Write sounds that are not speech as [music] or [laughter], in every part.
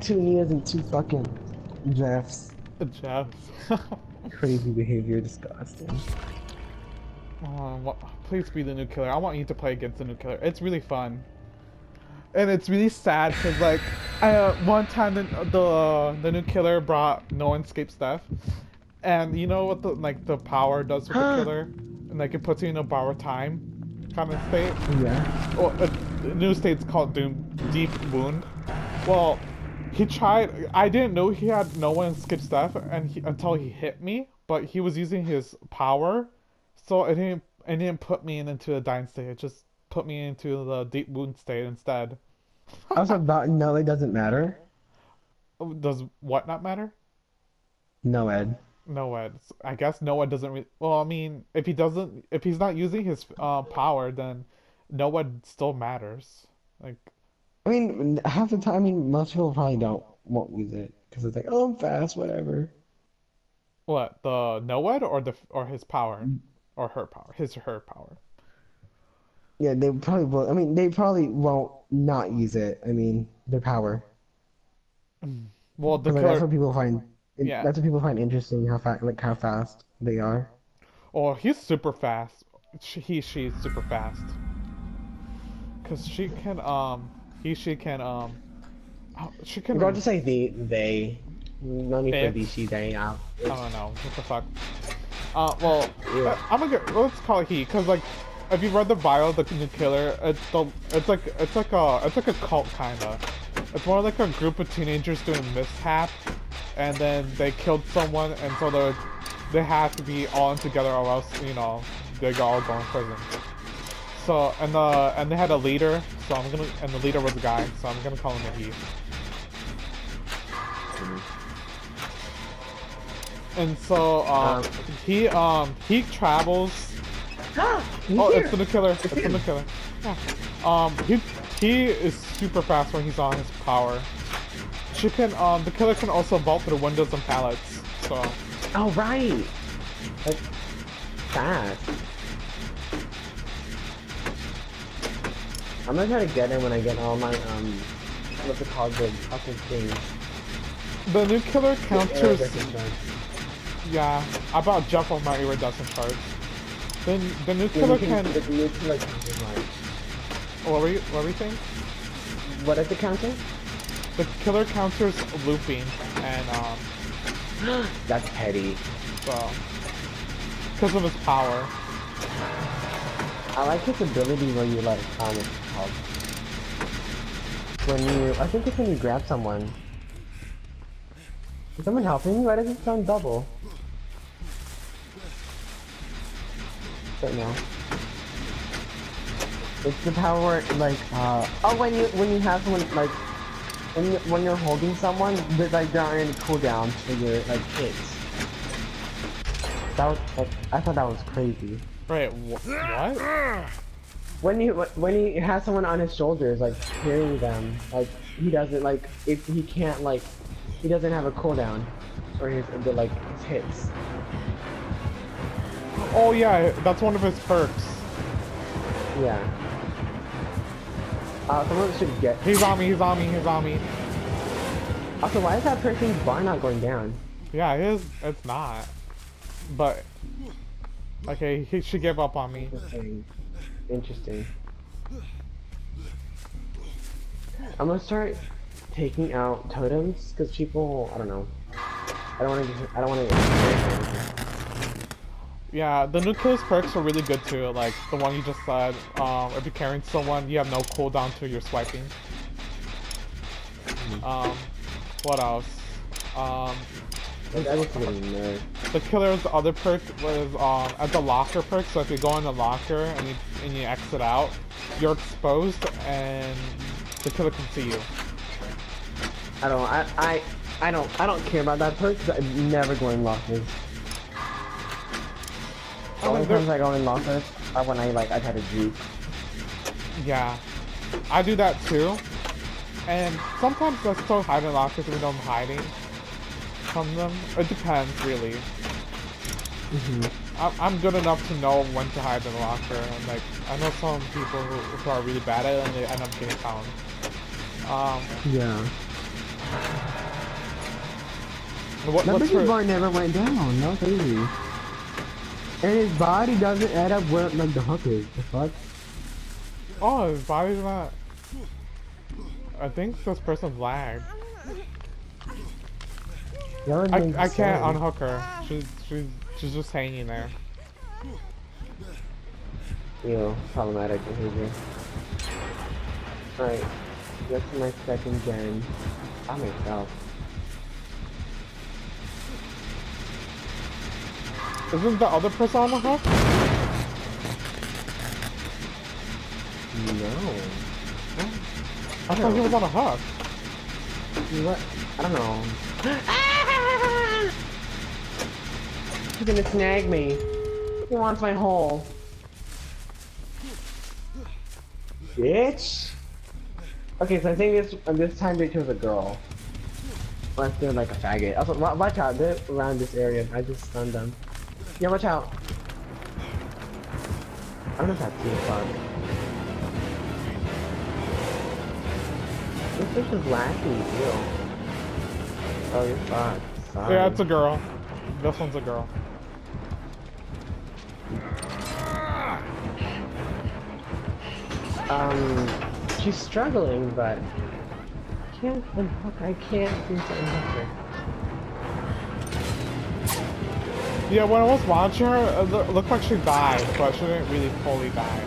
two Neas and two fucking Jeffs. Jeff. [laughs] Crazy behavior, disgusting. Oh, please be the new killer. I want you to play against the new killer. It's really fun. And it's really sad because, like, I, uh, one time the the, the new killer brought no escape stuff, and you know what the like the power does with the killer, and like it puts you in a borrowed time kind of state. Yeah. Well, a, a new state's called Doom Deep Wound. Well, he tried. I didn't know he had no one skip stuff, and he, until he hit me. But he was using his power, so it didn't. It didn't put me into a dying state. It just put me into the deep wound state instead. [laughs] Also, about no, it doesn't matter. Does what not matter? No, Ed. No Ed. I guess NOED doesn't. Re- well, I mean, if he doesn't, if he's not using his uh, power, then NOED still matters. Like, I mean, half the time, I mean, most people probably don't won't use it because it's like, oh, I'm fast, whatever. what the NOED or the or his power or her power, his or her power. Yeah, they probably will. I mean, they probably won't not use it. I mean, their power. Well, the like, that's what people find. Yeah. That's what people find interesting. How fast, like how fast they are. Oh, he's super fast. She, he, she's super fast. Cause she can, um, he, she can, um, oh, she can. We're going to say they, they. No need for the she, they out. I don't know what the fuck. Uh, well, Yeah. I'm gonna get, let's call it he, cause like, if you read the bio of the new killer, it's the, it's like, it's like a, it's like a cult kinda. It's more like a group of teenagers doing mishap, and then they killed someone, and so they they have to be all in together, or else you know they all go in prison. So and the and they had a leader, so I'm gonna and the leader was a guy, so I'm gonna call him a he. And so um, Um, he um he travels [gasps] Oh, it's the killer. It's the killer. Yeah. Um, he he is super fast when he's on his power. She can um the killer can also vault through windows and pallets. So Oh right. That's fast. I'm gonna try to get him when I get all my um, what's it called, the fucking thing. the new killer counters. Yeah, I bought Jeff on my iridescent cards. Then the new Yeah, can, can. the new killer counters. What were you what were you saying? What is the counter? The killer counters looping and um [gasps] That's petty. so because of his power. I like his ability where you like um called? When you I think it's when you grab someone. Is someone helping me? Why does it sound double? Right now. It's the power like uh oh when you when you have someone like when you when you're holding someone there's like there aren't any cooldowns for your like hits. That was like, I thought that was crazy. Wait, wh- what? When you when he has someone on his shoulders, like carrying them, like he doesn't like if he can't like he doesn't have a cooldown for his the, like his hits. Oh yeah, that's one of his perks. Yeah. Uh, someone should get. He's on me, he's on me, he's on me. Also, why is that person's bar not going down? Yeah, it is. It's not. But okay, he should give up on me. Interesting. Interesting. I'm gonna start taking out totems because people, I don't know. I don't want to. I don't want to. Yeah, the new killer's perks are really good too. Like the one you just said. Um, if you're carrying someone, you have no cooldown to your swiping. Um, what else? Um, I just getting nerd. The killer's other perk was um at the locker perk. So if you go in the locker and you and you exit out, you're exposed and the killer can see you. I don't. I. I. I don't. I don't care about that perk. 'cause I never go in lockers. The mean, only times I go in lockers are when I like I try to juke. Yeah, I do that too. And sometimes I still hide in lockers even though I'm hiding from them. It depends, really. I'm, I'm good enough to know when to hide in a locker. And like, I know some people who, who are really bad at it and they end up getting found. Um, Yeah. What, That her- bar never went down. No crazy. And his body doesn't add up where like the hook is. The fuck? Oh, his body's not. I think this person's lagged. I, I can't unhook her. She's she's she's just hanging there. Ew, problematic behavior. Alright, that's my second gen. By myself. Isn't the other person on the hook? No. I thought he was on a hook. What? I don't know. [gasps] Ah! He's gonna snag me. He wants my hole. Bitch! Okay, so I think this uh, this time they chose a girl. Unless they're like a faggot. Also, watch out, they're around this area. I just stunned them. Yeah, watch out. I don't know if that's too fun. This fish is lacking too. Oh, you're fucked. Sorry. Yeah, it's a girl. This one's a girl. Um, she's struggling, but I can't unhook. I can't seem to unhook her. Yeah, when I was watching her, it looked like she died, but she didn't really fully die.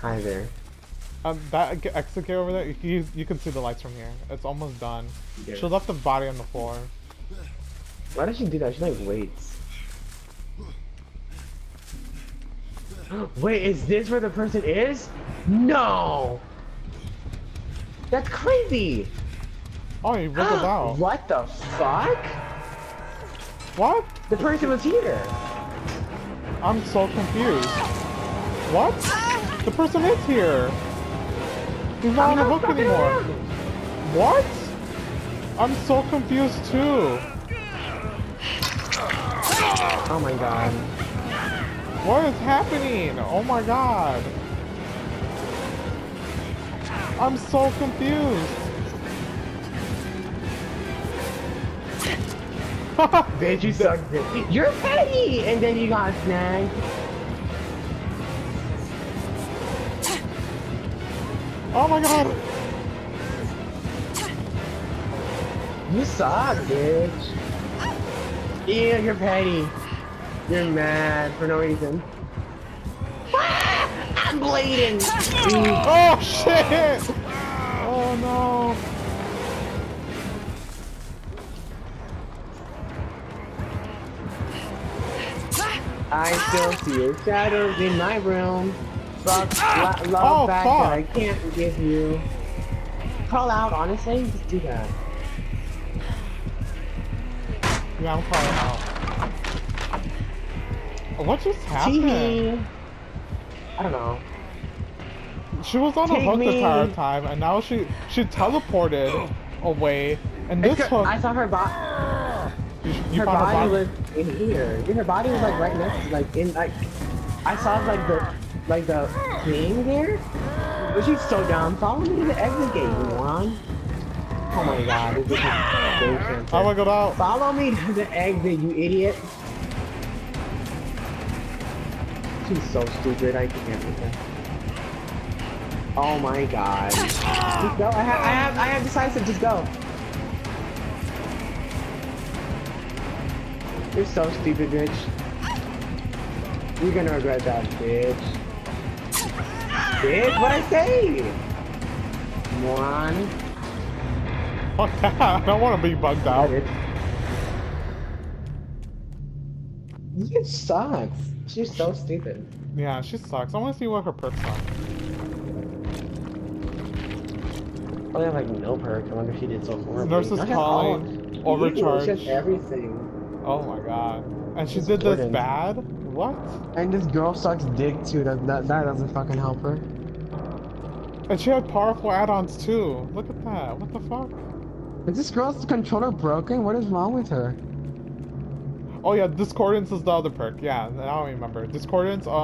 Hi there. Um, that g- exit gate over there, you, you can see the lights from here. It's almost done. Yeah. She left the body on the floor. Why does she do that? She like waits. Wait, is this where the person is? No! That's crazy! Oh, you wiggled out. What the fuck? What? The person was here. I'm so confused. What? The person is here. He's not in the book anymore. What? I'm so confused too. Oh my god. What is happening? Oh my god. I'm so confused. [laughs] Bitch, you suck dick. You're petty! And then you got snagged. oh my god. You suck, bitch. Yeah, you're petty. You're mad for no reason. Ah, [laughs] I'm bleeding. [laughs] Oh shit! Oh no. I still see your shadows in my room. Fuck, lo- love Oh, back fuck. that I can't give you. Call out, honestly, just do that. Yeah, I'm calling out. What just happened? I don't know. She was on a Take hook the entire time, and now she she teleported away. And this hook, I saw her body. you, you her body her body. was in here. Her body was like right next, like in like. I saw like the like the thing there, but she's so dumb. Follow me to the exit gate, you moron. Oh my god, this is bullshit. Oh my god, out. Follow me to the exit, you idiot. She's so stupid. I can't with her. Oh my god. Just go. I have. I have. I have decisive. Just go. You're so stupid, bitch. You're gonna regret that, bitch. Bitch, what I say? Moron. Fuck [laughs] that. I don't want to be bugged out. Bitch. You sucks. She's so stupid. Yeah, she sucks. I want to see what her perks are. Oh, they have like no perks. I wonder if she did so horribly. Nurse is Not just calling, all- overcharge. Ew, It's everything. Oh my god. And she It's did this bad? What? And this girl sucks dick too. That that, that doesn't fucking help her. And she had powerful add-ons too. Look at that. What the fuck? Is this girl's controller broken? What is wrong with her? Oh yeah, Discordance is the other perk. Yeah, I don't remember. Discordance, uh,